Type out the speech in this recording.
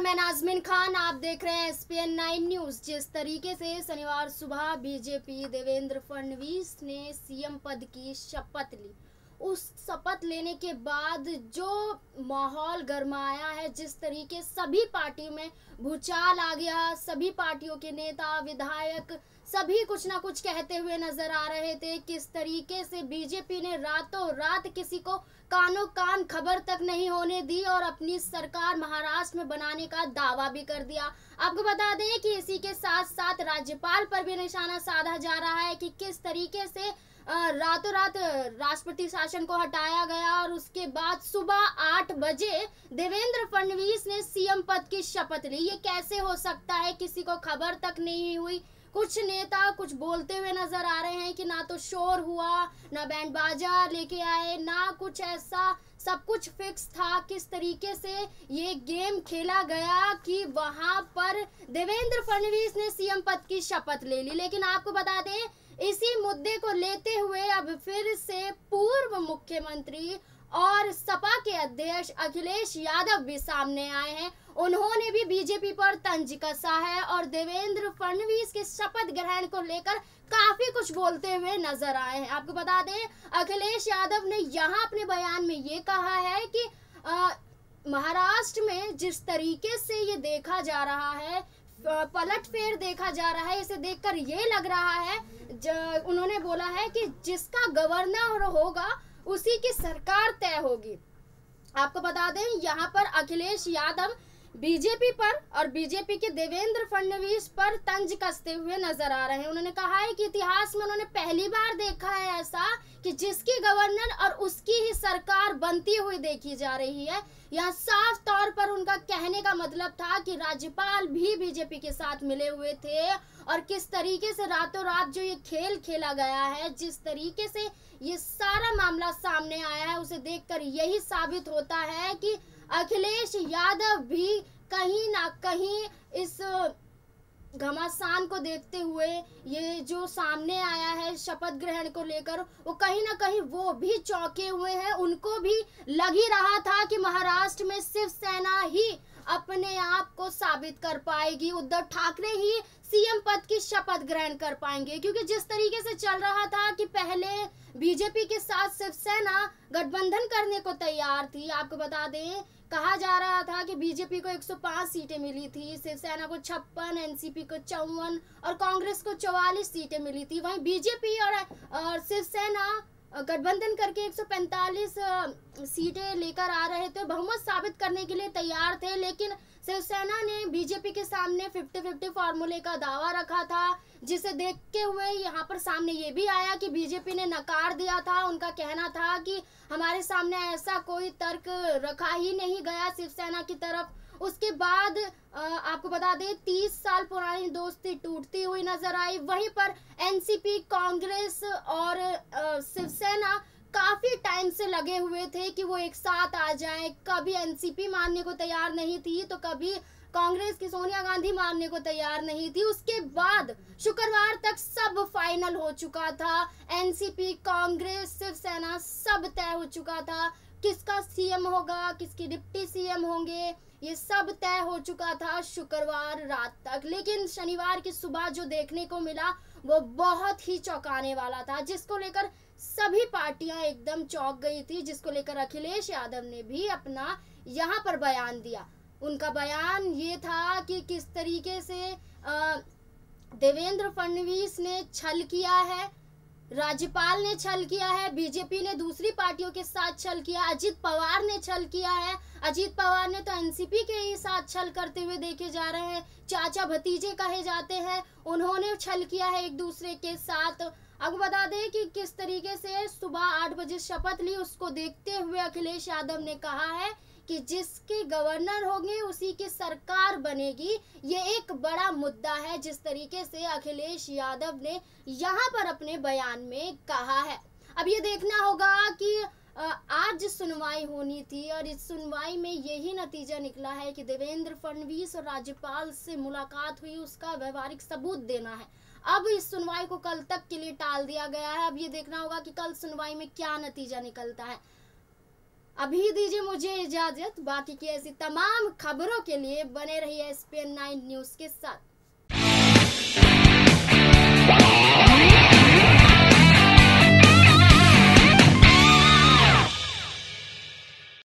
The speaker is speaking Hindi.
तस्मिन खान, आप देख रहे हैं एसपीएन नाइन न्यूज़। जिस तरीके से शनिवार सुबह बीजेपी देवेंद्र फडणवीस ने सीएम पद की शपथ ली। उस शपथ लेने के बाद जो माहौल गरमाया है, जिस तरीके सभी पार्टियों में भूचाल आ गया, सभी पार्टियों के नेता, विधायक सभी कुछ ना कुछ कहते हुए नज़र आ रहे थे। किस तरीके से बीजेपी ने रातों रात किसी को कानों कान खबर तक नहीं होने दी और अपनी सरकार महाराष्ट्र में बनाने का दावा भी कर दिया। आपको बता दें कि इसी के साथ साथ राज्यपाल पर भी निशाना साधा जा रहा है कि किस तरीके से रातों रात राष्ट्रपति शासन को हटाया गया और उसके बाद सुबह आठ बजे देवेंद्र फडणवीस ने सीएम पद की शपथ ली। ये कैसे हो सकता है? किसी को खबर तक नहीं हुई। कुछ नेता कुछ बोलते हुए नज़र आ रहे हैं कि ना तो शोर हुआ, ना बैंड बाजा लेके आए, ना कुछ ऐसा, सब कुछ फिक्स था। किस तरीके से ये गेम खेला गया कि वहाँ पर देवेंद्र फडणवीस ने सीएम पद की शपथ ले ली। लेकिन आपको बता दें, इसी मुद्दे को लेते हुए अब फिर से पूर्व मुख्यमंत्री और सपा के अध्यक्ष अखिलेश यादव भी सामने आए हैं। उन्होंने भी बीजेपी पर तंज कसा है और देवेंद्र फडणवीस के शपथ ग्रहण को लेकर काफ़ी कुछ बोलते हुए नज़र आए हैं। आपको बता दें, अखिलेश यादव ने यहाँ अपने बयान में ये कहा है कि महाराष्ट्र में जिस तरीके से ये देखा जा रहा है पलट फेर देखा जा रहा है, इसे देखकर ये लग रहा है उन्होंने बोला है कि जिसका गवर्नर होगा उसी की सरकार तय होगी। आपको बता दें, यहाँ पर अखिलेश यादव बीजेपी पर और बीजेपी के देवेंद्र फडणवीस पर तंज कसते हुए नज़र आ रहे हैं। उन्होंने कहा है कि इतिहास में उन्होंने पहली बार देखा है ऐसा कि जिसकी गवर्नर और उसकी ही सरकार बनती हुई देखी जा रही है। यहाँ साफ़ तौर पर उनका कहने का मतलब था कि राज्यपाल भी बीजेपी के साथ मिले हुए थे और किस तरीके से रातों रात जो ये खेल खेला गया है, जिस तरीके से ये सारा मामला सामने आया है, उसे देखकर यही साबित होता है कि अखिलेश यादव भी कहीं ना कहीं इस घमासान को देखते हुए ये जो सामने आया है, शपथ ग्रहण को लेकर, वो कहीं ना कहीं वो भी चौंके हुए हैं। उनको भी लग ही रहा था कि महाराष्ट्र में शिवसेना ही अपने आप को साबित कर पाएगी। उद्धव ठाकरे ही सीएम पद की शपथ ग्रहण कर पाएँगे क्योंकि जिस तरीके से चल रहा था कि पहले बीजेपी के साथ शिवसेना गठबंधन करने को तैयार थी आपको बता दें कहा जा रहा था कि बीजेपी को 105 सीटें मिली थी शिवसेना को छप्पन एनसीपी को चौवन और कांग्रेस को 44 सीटें मिली थी। वहीं बीजेपी और, और शिवसेना गठबंधन करके 145 सीटें लेकर आ रहे थे। बहुमत साबित करने के लिए तैयार थे, लेकिन शिवसेना ने बीजेपी के सामने 50-50 फार्मूले का दावा रखा था, जिसे देखते हुए यहाँ पर सामने ये भी आया कि बीजेपी ने नकार दिया था। उनका कहना था कि हमारे सामने ऐसा कोई तर्क रखा ही नहीं गया शिवसेना की तरफ़। उसके बाद आपको बता दें, तीस साल पुरानी दोस्ती टूटती हुई नज़र आई। वहीं पर एनसीपी कांग्रेस और शिवसेना काफ़ी टाइम से लगे हुए थे कि वो एक साथ आ जाएँ। कभी एनसीपी मानने को तैयार नहीं थी तो कभी कांग्रेस की सोनिया गांधी मानने को तैयार नहीं थी। उसके बाद शुक्रवार तक सब फाइनल हो चुका था। एनसीपी कांग्रेस, शिवसेना सब तय हो चुका था। किसका सीएम होगा, किसकी डिप्टी सीएम होंगे ये सब तय हो चुका था शुक्रवार रात तक। लेकिन शनिवार की सुबह जो देखने को मिला, वो बहुत ही चौंकाने वाला था, जिसको लेकर सभी पार्टियाँ एकदम चौंक गई थी, जिसको लेकर अखिलेश यादव ने भी अपना यहाँ पर बयान दिया। उनका बयान ये था कि किस तरीके से देवेंद्र फडणवीस ने छल किया है राज्यपाल ने छल किया है, बीजेपी ने दूसरी पार्टियों के साथ छल किया, अजीत पवार ने छल किया है। अजीत पवार ने तो एनसीपी के ही साथ छल करते हुए देखे जा रहे हैं, चाचा भतीजे कहे जाते हैं, उन्होंने छल किया है एक दूसरे के साथ। अब बता दें कि किस तरीके से सुबह आठ बजे शपथ ली, उसको देखते हुए अखिलेश यादव ने कहा है कि जिसके गवर्नर होंगे, उसी की सरकार बनेगी। ये एक बड़ा मुद्दा है, जिस तरीके से अखिलेश यादव ने यहाँ पर अपने बयान में कहा है। अब ये देखना होगा कि आज सुनवाई होनी थी और इस सुनवाई में यही नतीजा निकला है कि देवेंद्र फडणवीस और राज्यपाल से मुलाकात हुई, उसका व्यवहारिक सबूत देना है। अब इस सुनवाई को कल तक के लिए टाल दिया गया है। अब ये देखना होगा कि कल सुनवाई में क्या नतीजा निकलता है। अभी दीजिए मुझे इजाज़त। बाकी की ऐसी तमाम खबरों के लिए बने रहिए S P N nine news के साथ।